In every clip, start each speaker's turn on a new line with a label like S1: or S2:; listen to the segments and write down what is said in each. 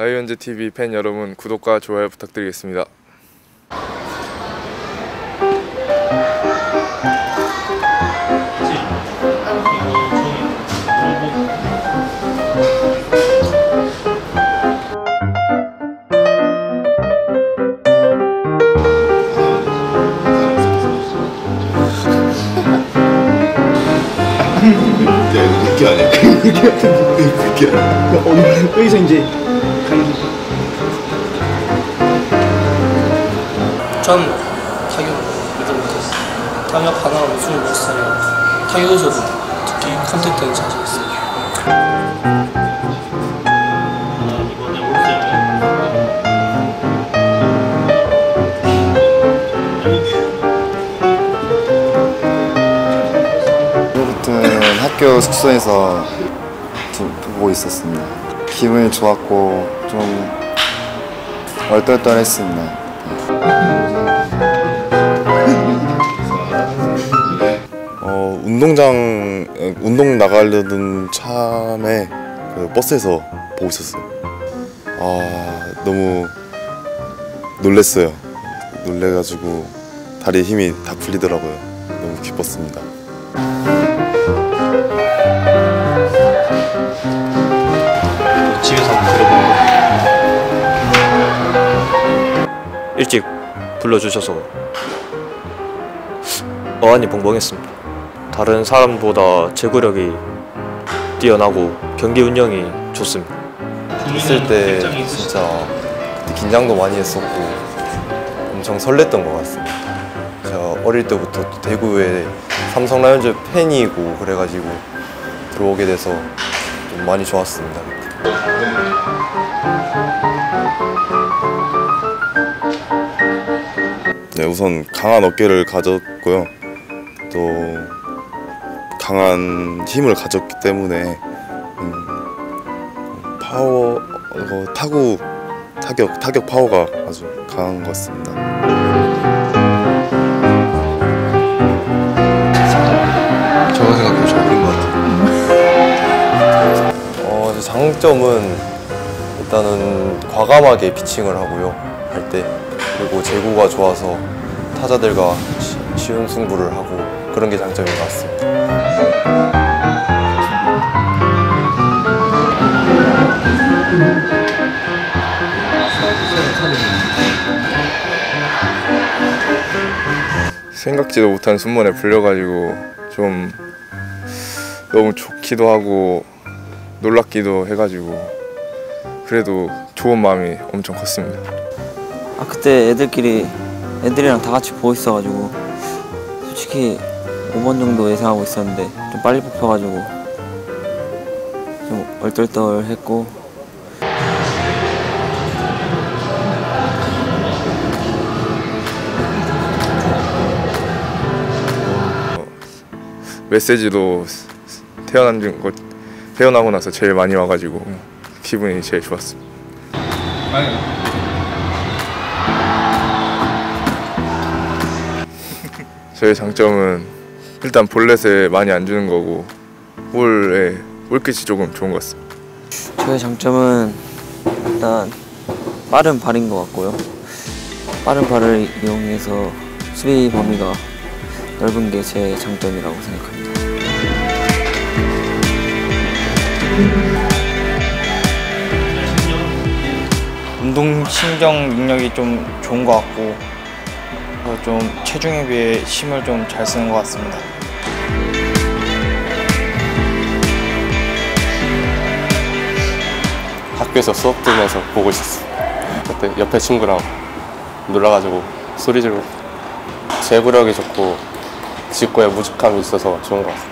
S1: 라이온즈 TV 팬 여러분 구독과 좋아요 부탁드리겠습니다.
S2: 야, 이거 느끼 아니야? 느끼 아니야?
S3: 어, 여기서 이제
S4: 전 타격 믿어 못했어요. 타격 하나로 26살이라 타격에서도 특히 컨택트는 자신 있어요.
S5: 학교 숙소에서 두- 보고 있었습니다. 기분이 좋았고 좀 얼떨떨했습니다.
S2: 운동장, 에, 운동 나가려던 참에 그 버스에서 보고 있었어요. 아, 너무 놀랬어요. 놀래가지고 다리에 힘이 다 풀리더라고요. 너무 기뻤습니다.
S6: 집에서 한번 들어보는 거 일찍 불러주셔서 어안이 벙벙했습니다 다른 사람보다 제구력이 뛰어나고 경기 운영이 좋습니다
S5: 있을 때 진짜 그때 긴장도 많이 했었고 엄청 설렜던 것 같습니다. 제가 어릴 때부터 또 대구에 삼성 라이온즈 팬이고 그래가지고 들어오게 돼서 좀 많이 좋았습니다.
S2: 네, 우선 강한 어깨를 가졌고요. 또 강한 힘을 가졌기 때문에 음, 파워 어, 타구 타격 타격 파워가 아주 강한 것 같습니다.
S5: 저거 생각해도 잘 그린 것 같아요. 어, 제 장점은 일단은 과감하게 피칭을 하고요. 할 때. 그리고 제구가 좋아서 타자들과 시- 쉬운 승부를 하고 그런 게 장점인 것 같습니다.
S1: 생각지도 못한 순번에 불려가지고 좀 너무 좋기도 하고 놀랍기도 해가지고 그래도 좋은 마음이 엄청 컸습니다.
S7: 아 그때 애들끼리 애들이랑 다 같이 보고 있어가지고 솔직히 5번 정도 예상하고 있었는데 좀 빨리 뽑혀가지고 좀 얼떨떨했고
S1: 메시지도 태어난 것 태어나고 나서 제일 많이 와가지고 기분이 제일 좋았습니다. 저의 장점은 일단 볼넷에 많이 안 주는 거고 볼에 볼끝이 조금 좋은 것 같습니다.
S7: 저의 장점은 일단 빠른 발인 것 같고요 빠른 발을 이용해서 수비 범위가 넓은 게 제 장점이라고 생각합니다
S8: 운동 신경 능력이 좀 좋은 것 같고 어, 좀 체중에 비해 힘을 좀 잘 쓰는 것 같습니다.
S9: 학교에서 수업 들으면서 보고 있었어. 그때 옆에 친구랑 놀라가지고 소리 지르고 제구력이 좋고 직구에 무직함이 있어서 좋은 것 같아.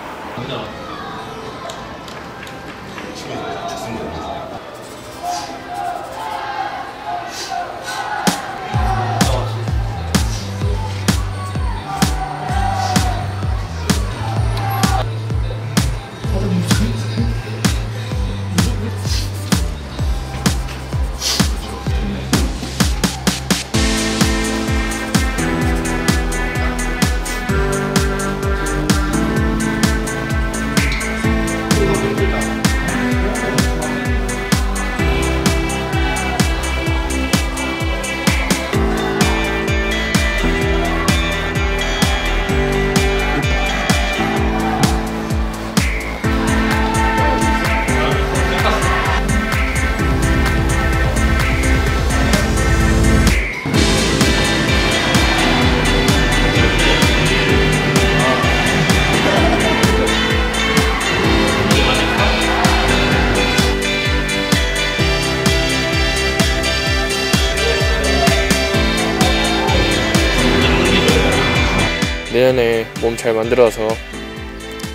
S10: 내년에 몸 잘 만들어서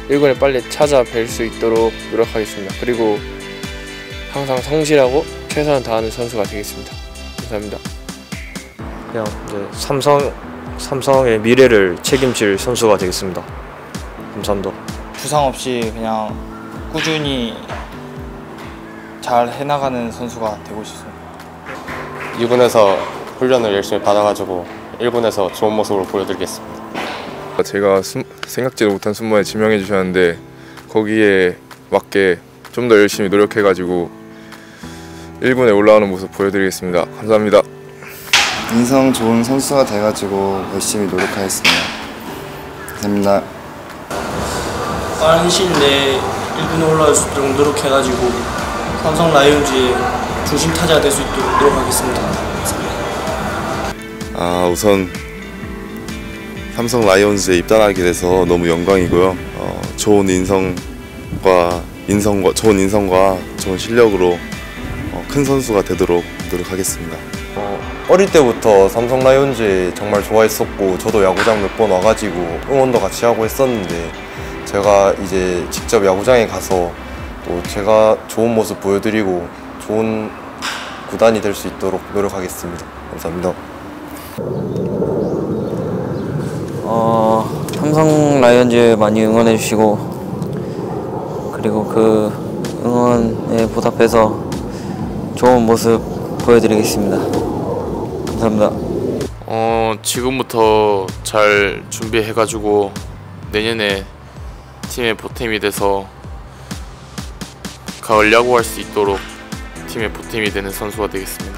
S10: 1군에 빨리 찾아뵐 수 있도록 노력하겠습니다. 그리고 항상 성실하고 최선을 다하는 선수가 되겠습니다. 감사합니다.
S6: 그냥 이제 삼성 삼성의 미래를 책임질 선수가 되겠습니다. 감사합니다.
S8: 부상 없이 그냥 꾸준히 잘 해나가는 선수가 되고 싶습니다.
S9: 2군에서 훈련을 열심히 받아가지고 1군에서 좋은 모습을 보여드리겠습니다.
S1: 제가 숨- 생각지도 못한 순간에 지명해 주셨는데 거기에 맞게 좀 더 열심히 노력해가지고 1군에 올라오는 모습 보여드리겠습니다. 감사합니다.
S2: 인성 좋은 선수가 돼가지고 열심히 노력하겠습니다. 감사합니다.
S4: 빠른 시일 내에 1군에 올라올 수 있도록 노력해가지고 삼성 라이온즈의 중심 타자가 될 수 있도록 노력하겠습니다.
S2: 아 우선 삼성 라이온즈에 입단하게 돼서 너무 영광이고요. 어, 좋은 인성과 인성과 좋은 인성과 좋은 실력으로 어, 큰 선수가 되도록 노력하겠습니다.
S5: 어, 어릴 때부터 삼성 라이온즈 정말 좋아했었고 저도 야구장 몇 번 와가지고 응원도 같이 하고 했었는데 제가 이제 직접 야구장에 가서 또 제가 좋은 모습 보여드리고 좋은 구단이 될 수 있도록 노력하겠습니다. 감사합니다.
S7: 어, 삼성 라이온즈 많이 응원해 주시고 그리고 그 응원에 보답해서 좋은 모습 보여드리겠습니다. 감사합니다.
S10: 어, 지금부터 잘 준비해가지고 내년에 팀의 보탬이 돼서 가을 야구할 수 있도록 팀의 보탬이 되는 선수가 되겠습니다.